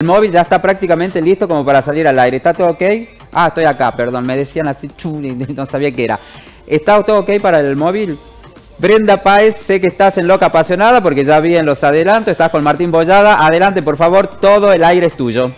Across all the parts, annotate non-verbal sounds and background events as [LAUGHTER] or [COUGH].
El móvil ya está prácticamente listo como para salir al aire. ¿Está todo ok? Ah, estoy acá, perdón. Me decían así, chuli, [LAUGHS] no sabía qué era. ¿Está todo ok para el móvil? Brenda Páez, sé que estás en Loca Apasionada porque ya vi en los adelantos. Estás con Martín Bollada. Adelante, por favor, todo el aire es tuyo.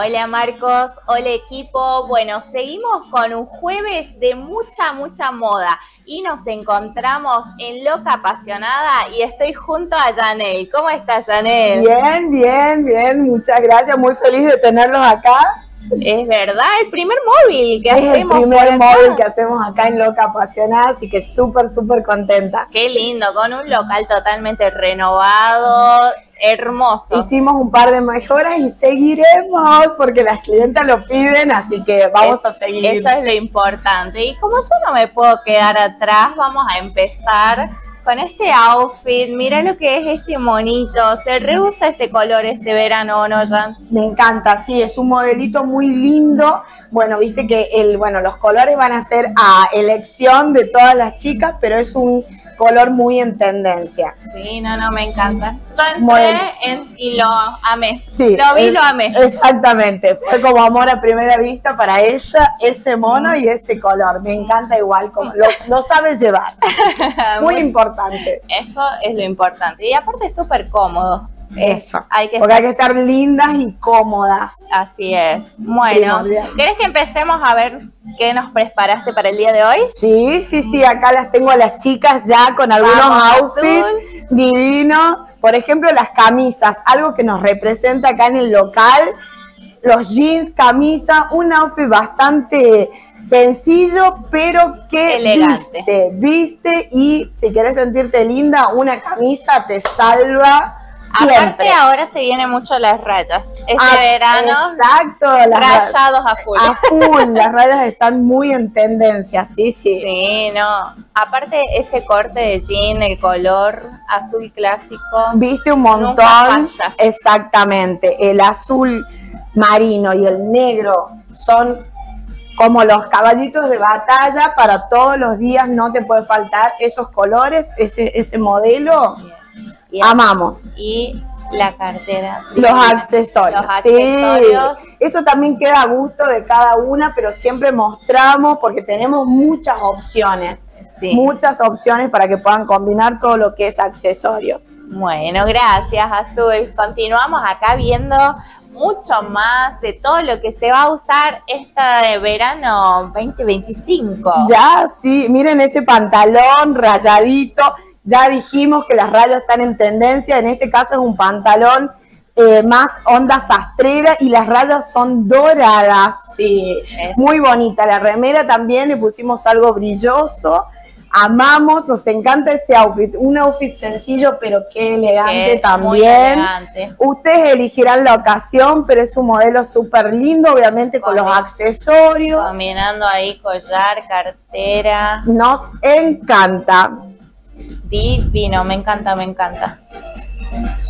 Hola Marcos, hola equipo. Bueno, seguimos con un jueves de mucha, mucha moda y nos encontramos en Loca Apasionada y estoy junto a Janel. ¿Cómo estás, Janel? Bien, bien, bien. Muchas gracias. Muy feliz de tenerlos acá. Es verdad, el primer móvil que hacemos. Es el primer móvil que hacemos acá en Loca Apasionada, así que súper, súper contenta. Qué lindo, con un local totalmente renovado, hermoso. Hicimos un par de mejoras y seguiremos porque las clientas lo piden, así que vamos a seguir. Eso es lo importante. Y como yo no me puedo quedar atrás, vamos a empezar con este outfit. Mira lo que es este monito. Se rehúsa este color este verano, ¿no, Jan? Me encanta, sí, es un modelito muy lindo. Bueno, viste que el, bueno, los colores van a ser a elección de todas las chicas, pero es un color muy en tendencia. Sí, no, no, me encanta. Yo entré y lo amé. Sí, lo vi y lo amé. Exactamente, fue como amor a primera vista para ella, ese mono y ese color. Me encanta igual, como lo, lo sabes llevar. [LAUGHS] muy, importante. Eso es lo importante. Y aparte es súper cómodo. Eso. Hay que Porque hay que estar lindas y cómodas. Así es. Bueno, ¿querés que empecemos a ver qué nos preparaste para el día de hoy? Sí, sí, sí. Acá las tengo a las chicas ya con algunos outfits divinos. Por ejemplo, las camisas, algo que nos representa acá en el local. Los jeans, camisa, un outfit bastante sencillo, pero que viste, viste y si quieres sentirte linda, una camisa te salva Aparte ahora se vienen mucho las rayas. Este ah, verano, exacto, rayados a full. A full, las rayas están muy en tendencia, sí, sí. Sí, no. Aparte ese corte de jean, el color azul clásico. Viste un montón. Exactamente. El azul marino y el negro son como los caballitos de batalla para todos los días, no te puede faltar esos colores, ese, ese modelo amamos. Y la cartera. Los accesorios. Sí. Eso también queda a gusto de cada una, pero siempre mostramos porque tenemos muchas opciones. Muchas opciones para que puedan combinar todo lo que es accesorios. Bueno, gracias Azul. Continuamos acá viendo mucho más de todo lo que se va a usar esta de verano 2025. Ya, sí, miren ese pantalón rayadito ya dijimos que las rayas están en tendencia, en este caso es un pantalón eh, más onda sastrera y las rayas son doradas, sí, muy bonita. La remera también le pusimos algo brilloso, amamos, nos encanta ese outfit, un outfit sencillo pero qué elegante también. Ustedes elegirán la ocasión, pero es un modelo súper lindo, obviamente con los accesorios. Combinando ahí collar, cartera. Nos encanta. Divino, me encanta, me encanta.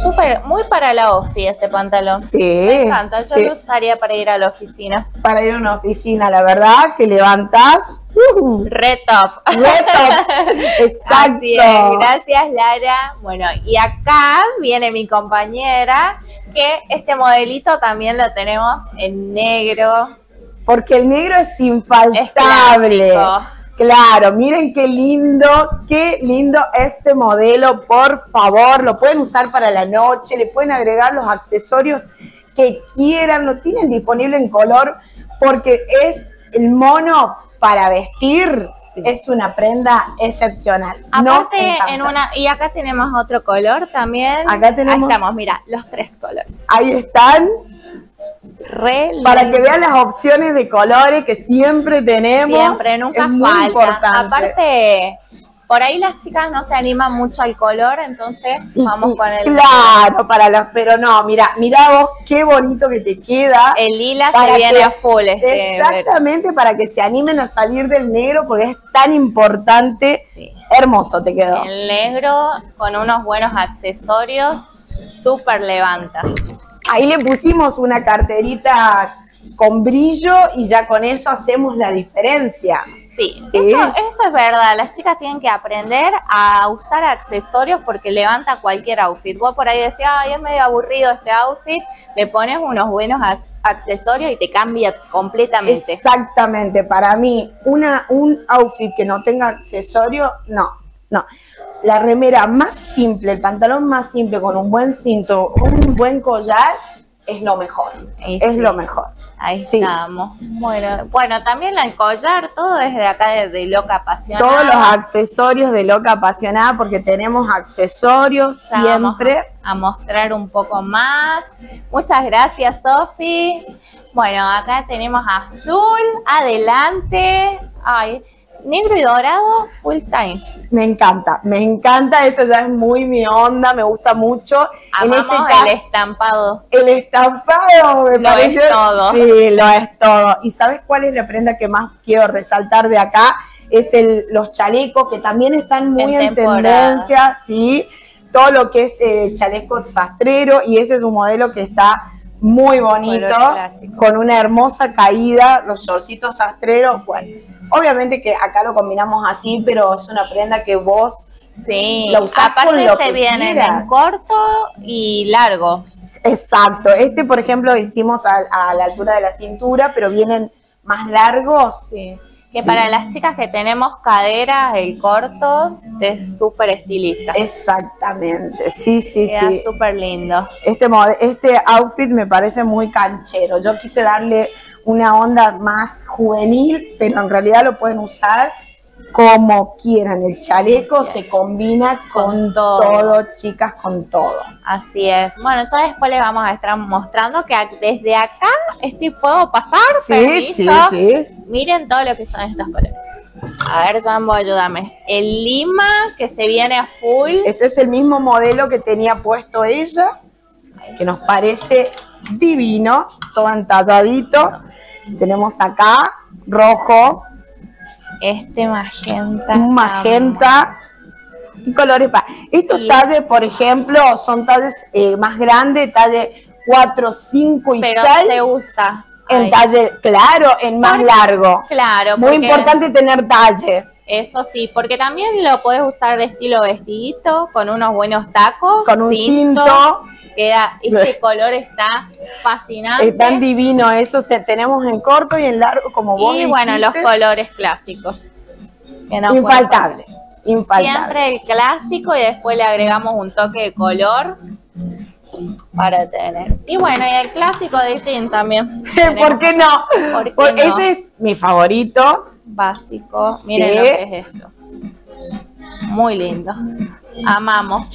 Súper, muy para la ofi ese pantalón. Sí. Me encanta, yo lo usaría para ir a la oficina. Para ir a una oficina, la verdad, que levantas. Uh, Red top. Red top. [LAUGHS] Exacto. Gracias, Lara. Bueno, y acá viene mi compañera, que este modelito también lo tenemos en negro. Porque el negro es infaltable. Claro, miren qué lindo, qué lindo este modelo, por favor, lo pueden usar para la noche, le pueden agregar los accesorios que quieran, lo tienen disponible en color porque es el mono para vestir, es una prenda excepcional. Aparte, en una, y acá tenemos otro color también. Acá tenemos. Ahí estamos, mira, los tres colores. Ahí están. Para que vean las opciones de colores que siempre tenemos. Siempre, nunca es falta. importante. Aparte, por ahí las chicas no se animan mucho al color, entonces vamos con el. Claro, para los, pero no, mira, mira vos qué bonito que te queda. El lila se viene a full este Exactamente, para que se animen a salir del negro, porque es tan importante. Hermoso te quedó. El negro con unos buenos accesorios, súper levanta. Ahí le pusimos una carterita con brillo y ya con eso hacemos la diferencia. Sí, Eso, eso, es verdad. Las chicas tienen que aprender a usar accesorios porque levanta cualquier outfit. Vos por ahí decías, ay, es medio aburrido este outfit, le pones unos buenos accesorios y te cambia completamente. Exactamente. Para mí, una, un outfit que no tenga accesorio, no, no. La remera más simple, el pantalón más simple con un buen cinto, un buen collar, es lo mejor. es lo mejor. Ahí estamos. Bueno, bueno, también el collar, todo desde acá de, Loca Apasionada. Todos los accesorios de Loca Apasionada, porque tenemos accesorios siempre. A mostrar un poco más. Muchas gracias, Sofi. Bueno, acá tenemos azul, adelante. Ay, negro y dorado full time. Me encanta, me encanta, esto ya es muy mi onda, me gusta mucho. en este caso, el estampado. El estampado me lo parece. Es todo. Sí, lo es todo. ¿Y sabes cuál es la prenda que más quiero resaltar de acá? Es el, los chalecos que también están muy en, tendencia, sí. Todo lo que es eh, chaleco sastrero y ese es un modelo que está muy bonito, con una hermosa caída, los shortcitos sastreros, bueno Obviamente que acá lo combinamos así, pero es una prenda que vos Sí, lo usás aparte lo se vienen en corto y largo. Exacto, este por ejemplo hicimos a, la altura de la cintura, pero vienen más largos. Sí. Que para las chicas que tenemos caderas, el corto te súper estiliza. Exactamente, sí, sí, Queda sí. súper lindo. Este, este outfit me parece muy canchero. Yo quise darle una onda más juvenil, pero en realidad lo pueden usar como quieran. El chaleco se combina con, todo. chicas, con todo. Así es. Bueno, eso después les vamos a estar mostrando que desde acá estoy, puedo pasar. Sí, sí, sí. Miren todo lo que son estos colores. A ver, Jambo, ayúdame. El lima que se viene a full. Este es el mismo modelo que tenía puesto ella, que nos parece divino, todo entalladito. Tenemos acá rojo. Este magenta. Un magenta. Y colores para. Estos talles, por ejemplo, son talles eh, más grandes, talle 4, 5 y Pero se usa. En talle, claro, en más largo. Claro. Muy importante tener talle. Eso sí, porque también lo puedes usar de estilo vestidito, con unos buenos tacos. Con un cinto queda, este color está fascinante. Es tan divino eso, tenemos en corto y en largo como vos Y bueno, los colores clásicos. infaltables, infaltables. Siempre el clásico y después le agregamos un toque de color para tener. Y bueno, y el clásico de jean también. [LAUGHS] ¿Por qué no? Ese es mi favorito. Básico. Miren lo que es esto. Muy lindo. Amamos.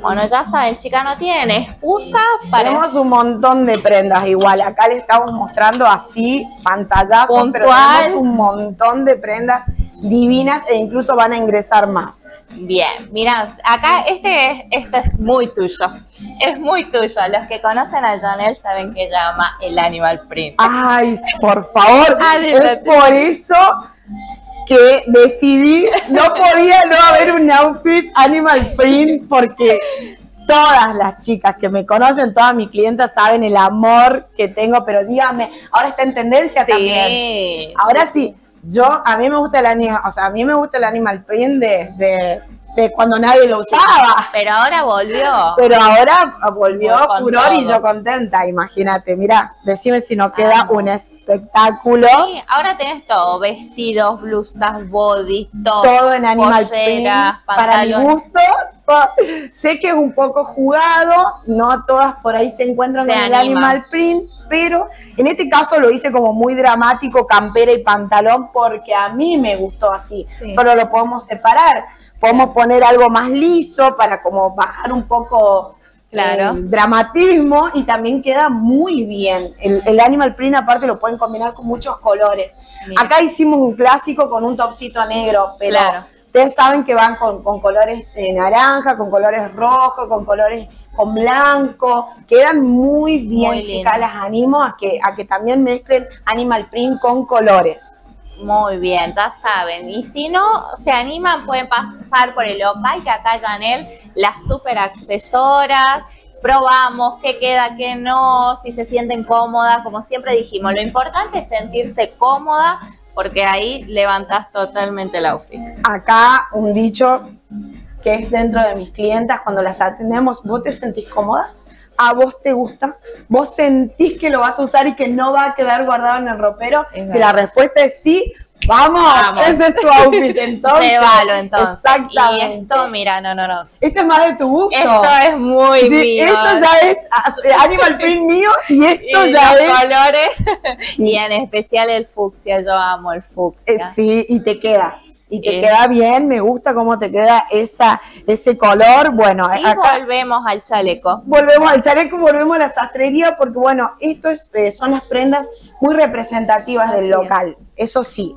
Bueno, ya saben, chica, no tiene excusa para... Tenemos un montón de prendas igual. Acá le estamos mostrando así, pantallazo, pero tenemos un montón de prendas divinas e incluso van a ingresar más. Bien, mira, acá este, este es muy tuyo. Es muy tuyo. Los que conocen a Janelle saben que llama el Animal Print. Ay, por favor. es por eso que decidí, no podía no haber un outfit animal print porque todas las chicas que me conocen, todas mis clientas saben el amor que tengo, pero dígame, ahora está en tendencia también. Ahora sí, yo, a mí me gusta el animal, o sea, a mí me gusta el animal print de de cuando nadie lo usaba. Pero ahora volvió. Pero ahora volvió furor y yo contenta, imagínate. Mira, decime si no queda un espectáculo. Sí, ahora tenés todo, vestidos, blusas, body, todo. Todo en animal print. Para mi gusto, sé que es un poco jugado, no todas por ahí se encuentran en el animal print, pero en este caso lo hice como muy dramático, campera y pantalón, porque a mí me gustó así, pero lo podemos separar podemos poner algo más liso para como bajar un poco claro. el dramatismo y también queda muy bien. El, animal print aparte lo pueden combinar con muchos colores. Acá hicimos un clásico con un topsito negro, pero ustedes saben que van con, colores eh, naranja, con colores rojos, con colores con blanco, quedan muy bien, chicas, las animo a que, a que también mezclen animal print con colores. Muy bien, ya saben. Y si no se animan, pueden pasar por el local, que acá Janel, las super accesoras, probamos qué queda, qué no, si se sienten cómodas, como siempre dijimos, lo importante es sentirse cómoda porque ahí levantás totalmente el outfit. Acá un dicho que es dentro de mis clientas, cuando las atendemos, ¿vos te sentís cómoda? ¿A vos te gusta? ¿Vos sentís que lo vas a usar y que no va a quedar guardado en el ropero? Si la respuesta es sí, vamos, Vamos. ese es tu outfit [LAUGHS] entonces. Llévalo entonces. Exactamente. Y esto, mira, no, no, no. Este es más de tu gusto. Esto es muy Sí, mío. esto ya es ah, [LAUGHS] Animal Print mío y esto y ya los es... colores [LAUGHS] y en especial el fucsia, yo amo el Eh, fucsia. sí, y te queda. Y te Eh. queda bien, me gusta cómo te queda esa, ese color. Bueno, y acá volvemos al chaleco. volvemos al chaleco, volvemos a la sastrería, porque bueno, esto es, eh, son las prendas muy representativas del es. local, eso sí.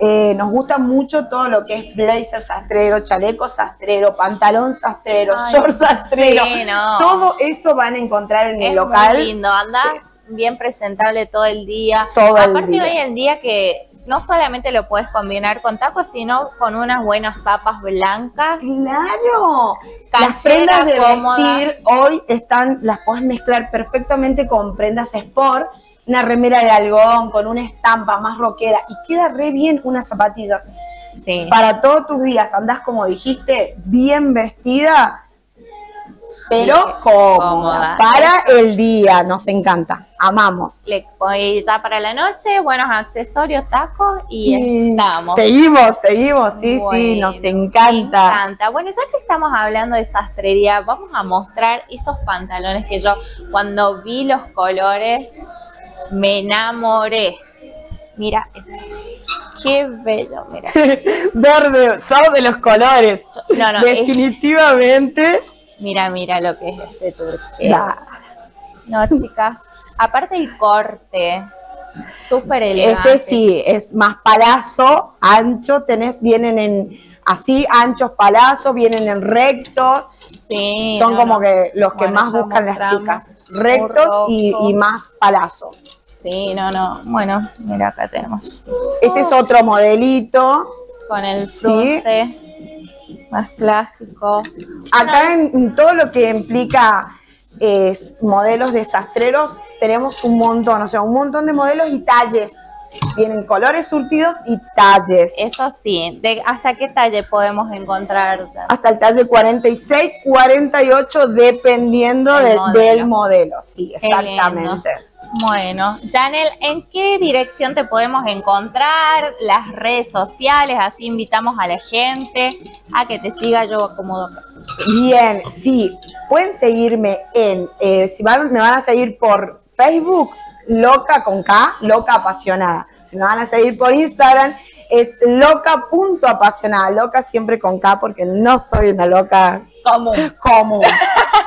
Eh, nos gusta mucho todo lo que es blazer sastrero, chaleco sastrero, pantalón sastrero, Ay, short sastrero. sí, no. Todo eso van a encontrar en el local. muy lindo, andás bien presentable todo el día. Todo el Aparte día. hoy en día que no solamente lo puedes combinar con tacos, sino con unas buenas zapas blancas. Claro, las prendas de cómoda. vestir hoy están, las puedes mezclar perfectamente con prendas sport, una remera de algodón con una estampa más rockera y queda re bien unas zapatillas. Sí. Para todos tus días andás como dijiste, bien vestida, pero Sí, cómoda. cómoda. Para el día, nos encanta, amamos. Le, y ya para la noche, buenos accesorios, tacos y, Y estamos. Seguimos, seguimos, sí, sí, nos encanta. Me encanta. Bueno, ya que estamos hablando de sastrería, vamos a mostrar esos pantalones que yo cuando vi los colores me enamoré. Mira, esto. qué bello, mira. [LAUGHS] Verde, son de los colores. No, no, es- Definitivamente. mira, mira lo que es este turquesa. No, chicas. Aparte el corte, súper elegante. ese sí, es más palazo, ancho, tenés, vienen en así, anchos palazos, vienen en rectos, Sí, son no, como no. que los que Bueno, más buscan las chicas, rectos y, más palazo. Sí, no, no. Bueno, mira, acá tenemos. Este es otro modelito. Con el frunce más clásico. Acá en, en todo lo que implica es, modelos de sastreros, tenemos un montón, o sea, un montón de modelos y talles. Vienen colores surtidos y talles. Eso sí, de ¿hasta qué talle podemos encontrar? Hasta el talle 46, 48, dependiendo El de- modelo. del modelo. Sí, exactamente. Bueno, Janel, ¿en qué dirección te podemos encontrar? Las redes sociales, así invitamos a la gente a que te siga, yo acomodo. acá. Bien, sí. Pueden seguirme en, eh, si van, me van a seguir por Facebook, loca con K, loca apasionada. Si me van a seguir por Instagram, es loca.apasionada. Loca siempre con K porque no soy una loca Común. común.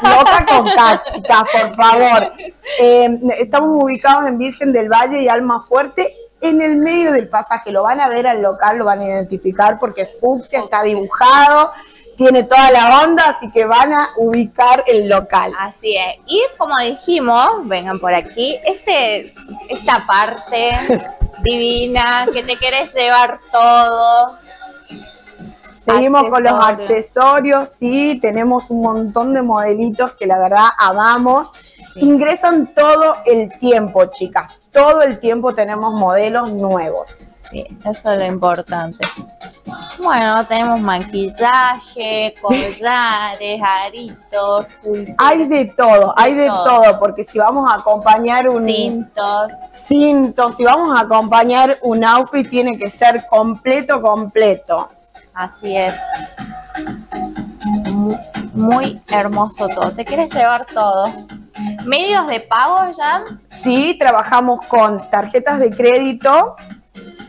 Loca con K, chicas, por favor. Eh, estamos ubicados en Virgen del Valle y Alma Fuerte. En el medio del pasaje, lo van a ver al local, lo van a identificar porque Fucsia está dibujado, tiene toda la onda, así que van a ubicar el local. Así es. Y como dijimos, vengan por aquí, este, esta parte [LAUGHS] divina, que te querés llevar todo. Seguimos con los accesorios. accesorios, sí, tenemos un montón de modelitos que la verdad amamos. Ingresan todo el tiempo, chicas. Todo el tiempo tenemos modelos nuevos. Sí, eso es lo importante. Bueno, tenemos maquillaje, collares, aritos, pulseras, Hay de todo, hay de todo. todo, porque si vamos a acompañar un cintos. cinto, si vamos a acompañar un outfit, tiene que ser completo, completo. Así es. Mu- Muy hermoso todo. Te quieres llevar todo. Medios de pago, ya. Sí, trabajamos con tarjetas de crédito.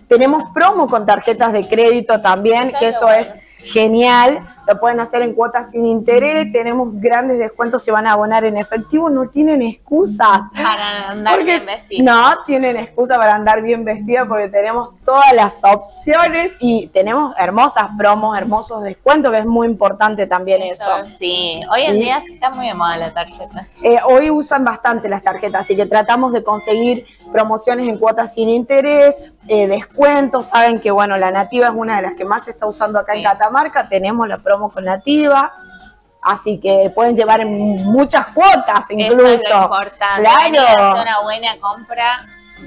Tenemos promo con tarjetas de crédito también, Eso que es eso genial. Lo pueden hacer en cuotas sin interés. Tenemos grandes descuentos si van a abonar en efectivo. No tienen excusas. Para andar bien vestido. No tienen excusa para andar bien vestida porque tenemos todas las opciones y tenemos hermosas promos, hermosos descuentos, que es muy importante también eso. Sí, hoy en Sí. día está muy de moda la tarjeta. Eh, hoy usan bastante las tarjetas, así que tratamos de conseguir promociones en cuotas sin interés, eh, descuentos. Saben que, bueno, la nativa es una de las que más se está usando acá Sí. en Catamarca. Tenemos la promo con nativa, así que pueden llevar muchas cuotas incluso. Eso es lo importante. Claro. Hacer una buena compra,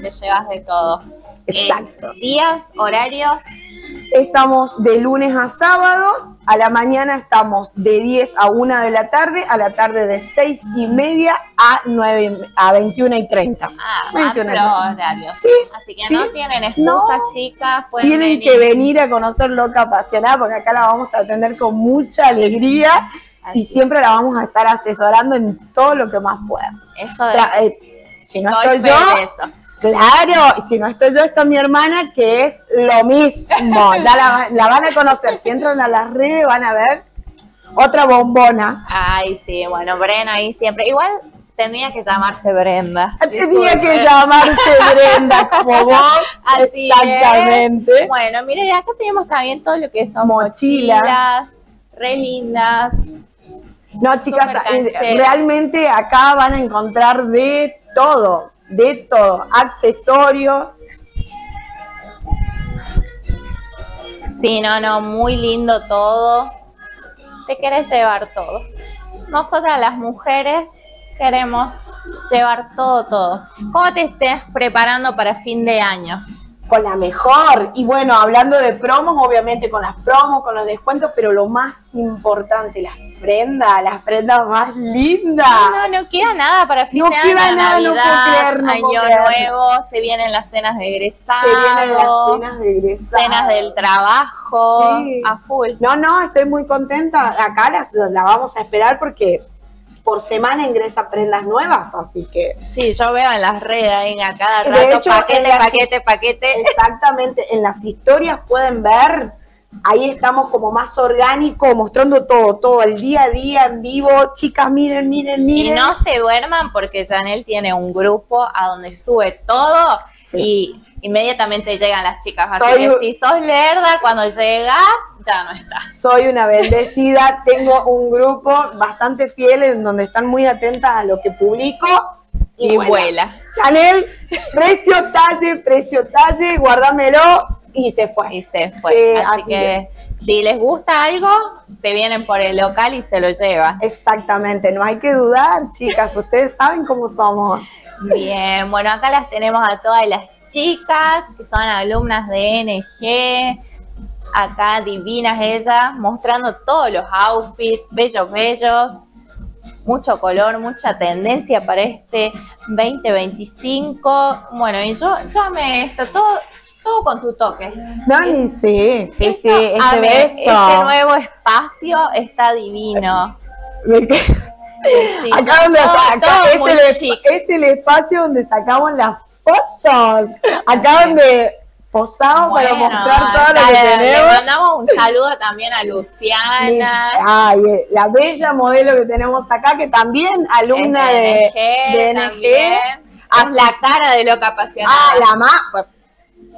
te llevas de todo. Exacto. días, horarios. Estamos de lunes a sábados, a la mañana estamos de 10 a 1 de la tarde, a la tarde de 6 y media a 9 a 21 y 30. Ah, 21 y amplio 30. horario. Sí, Así que sí. no tienen excusas, chicas. Pueden Tienen venir. que venir a conocer Loca Apasionada porque acá la vamos a atender con mucha alegría Así y siempre la vamos a estar asesorando en todo lo que más pueda. Eso de Tra- eh, si no estoy fe yo. Claro, y si no estoy yo, está mi hermana, que es lo mismo. [LAUGHS] Ya la, la van a conocer. Si entran a las redes, van a ver otra bombona. Ay, sí, bueno, Brena ahí siempre. Igual tendría que llamarse Brenda. Tenía que llamarse Brenda como [LAUGHS] vos. Así Exactamente. es. Bueno, miren, y acá tenemos también todo lo que son Mochilas. mochilas, re lindas. No, chicas, eh, realmente acá van a encontrar de todo, de todo. Accesorios. Sí, no, no, muy lindo todo. Te querés llevar todo. Nosotras las mujeres queremos llevar todo, todo. ¿Cómo te estés preparando para fin de año? Con la mejor. Y bueno, hablando de promos, obviamente con las promos, con los descuentos, pero lo más importante, las prendas, las prendas más lindas. No, no queda nada para fin No de año, queda nada, no Navidad, creer, no Año creer. Nuevo, se vienen las cenas de egresado, Se vienen las cenas de egresados. cenas del trabajo, Sí. a full. No, no, estoy muy contenta. Acá las, la vamos a esperar porque por semana ingresa prendas nuevas, así que Sí, yo veo en las redes ahí a cada De rato hecho, paquete, las- paquete, paquete. exactamente en las historias pueden ver. Ahí estamos como más orgánico, mostrando todo, todo, el día a día en vivo. Chicas, miren, miren, Y miren. no se duerman porque Janel tiene un grupo a donde sube todo Sí. y inmediatamente llegan las chicas. Así Soy que si sos lerda, cuando llegas, ya no estás. Soy una bendecida, tengo un grupo bastante fiel en donde están muy atentas a lo que publico. Y bueno, vuela. Chanel, precio, talle, precio, talle, guárdamelo y se fue. Y se fue. Sí, así, así que, si les gusta algo, se vienen por el local y se lo llevan. Exactamente, no hay que dudar, chicas, ustedes saben cómo somos. Bien, bueno, acá las tenemos a todas las chicas que son alumnas de NG. Acá divinas ellas, mostrando todos los outfits, bellos, bellos. Mucho color, mucha tendencia para este 2025. Bueno, y yo, yo amé esto, todo, todo con tu toque. Dani, sí, sí, sí, Esto, ese amé, beso. Este nuevo espacio está divino. Sí, acá donde acá es, el, chic. es el espacio donde sacamos las fotos. Acá donde posamos para mostrar todo lo que le- Le tenemos. mandamos un saludo también a Luciana. Ay, eh, la bella modelo que tenemos acá, que también alumna es de, NG de NG. también. Es la cara de loca apasionada. Ah, la más.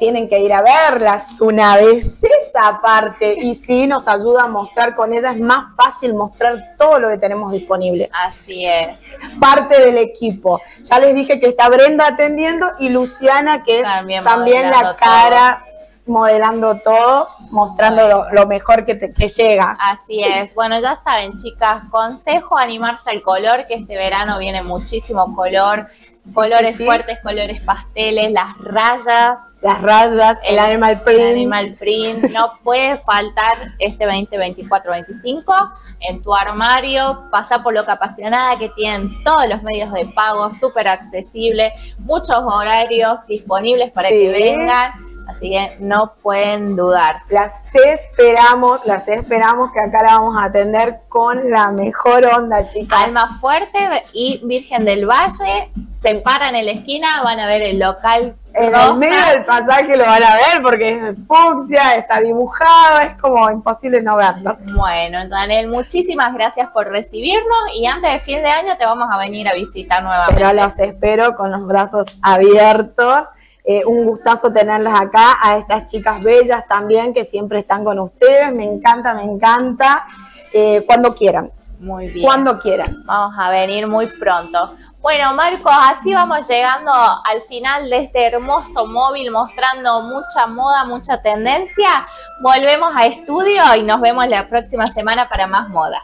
Tienen que ir a verla, es una belleza aparte. Y sí, nos ayuda a mostrar con ella, es más fácil mostrar todo lo que tenemos disponible. Así es. Parte del equipo. Ya les dije que está Brenda atendiendo y Luciana, que es También también, la cara, modelando todo, mostrando lo, lo mejor que, te- que llega. Así es. Bueno, ya saben, chicas, consejo animarse al color, que este verano viene muchísimo color. Colores sí, sí. fuertes, colores pasteles, las rayas, Las rayas, el, animal print. el animal print. No puede faltar este 2024-25 en tu armario. Pasa por Loca Apasionada, que tienen todos los medios de pago, súper accesible, muchos horarios disponibles para que vengan. Así que no pueden dudar. Las esperamos, las esperamos que acá la vamos a atender con la mejor onda, chicas. Alma Fuerte y Virgen del Valle se paran en la esquina, van a ver el local en rosa. el medio del pasaje lo van a ver porque es fucsia, está dibujado, es como imposible no verlo. Bueno, Janel, muchísimas gracias por recibirnos y antes de fin de año te vamos a venir a visitar nuevamente. Pero los espero con los brazos abiertos. Eh, un gustazo tenerlas acá, a estas chicas bellas también que siempre están con ustedes. Me encanta, me encanta. Eh, cuando quieran, Muy bien. cuando quieran. Vamos a venir muy pronto. Bueno, Marcos, así vamos llegando al final de este hermoso móvil mostrando mucha moda, mucha tendencia. Volvemos a estudio y nos vemos la próxima semana para más moda.